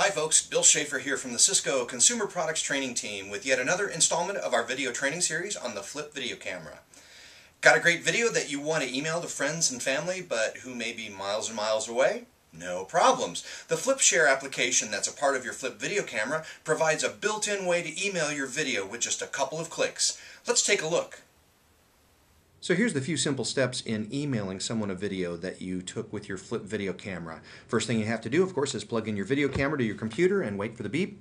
Hi folks, Bill Shafer here from the Cisco Consumer Products Training Team with yet another installment of our video training series on the Flip video camera. Got a great video that you want to email to friends and family but who may be miles and miles away? No problems. The FlipShare application that's a part of your Flip video camera provides a built-in way to email your video with just a couple of clicks. Let's take a look. So here's the few simple steps in emailing someone a video that you took with your flip video camera. First thing you have to do, of course, is plug in your video camera to your computer and wait for the beep.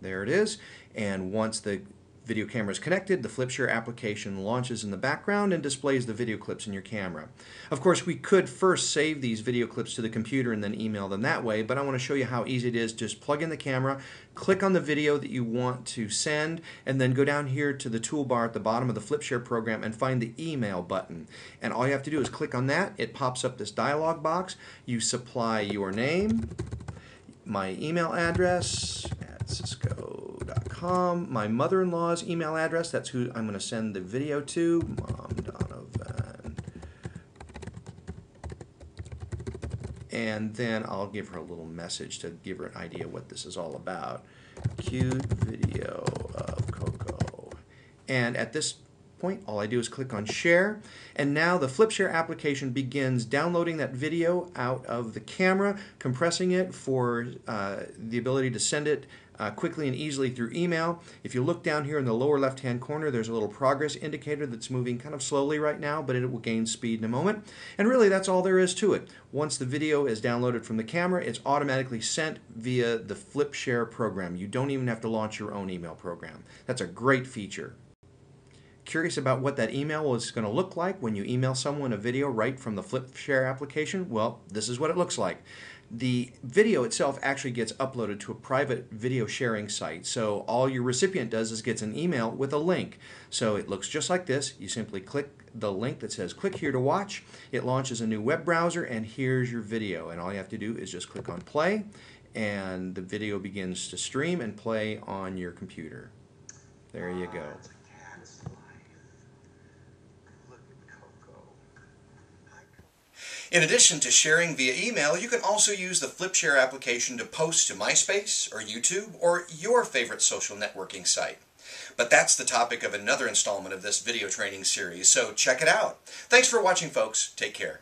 There it is. And once the video camera is connected, the FlipShare application launches in the background and displays the video clips in your camera. Of course, we could first save these video clips to the computer and then email them that way, but I want to show you how easy it is. Just plug in the camera, click on the video that you want to send, and then go down here to the toolbar at the bottom of the FlipShare program and find the email button. And all you have to do is click on that. It pops up this dialog box. You supply your name, my email address at Cisco my mother-in-law's email address. That's who I'm going to send the video to. Mom Donovan. And then I'll give her a little message to give her an idea what this is all about. Cute video of Coco. And at this point, all I do is click on share. And now the FlipShare application begins downloading that video out of the camera, compressing it for uh, the ability to send it uh, quickly and easily through email. If you look down here in the lower left hand corner, there's a little progress indicator that's moving kind of slowly right now, but it will gain speed in a moment. And really, that's all there is to it. Once the video is downloaded from the camera, it's automatically sent via the FlipShare program. You don't even have to launch your own email program. That's a great feature. Curious about what that email is going to look like when you email someone a video right from the FlipShare application? Well, this is what it looks like. The video itself actually gets uploaded to a private video sharing site. So all your recipient does is gets an email with a link. So it looks just like this. You simply click the link that says click here to watch. It launches a new web browser and here's your video. And all you have to do is just click on play and the video begins to stream and play on your computer. There you go. Ah, In addition to sharing via email, you can also use the FlipShare application to post to MySpace or YouTube or your favorite social networking site. But that's the topic of another installment of this video training series, so check it out. Thanks for watching, folks. Take care.